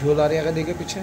झोला रहा देखे पीछे।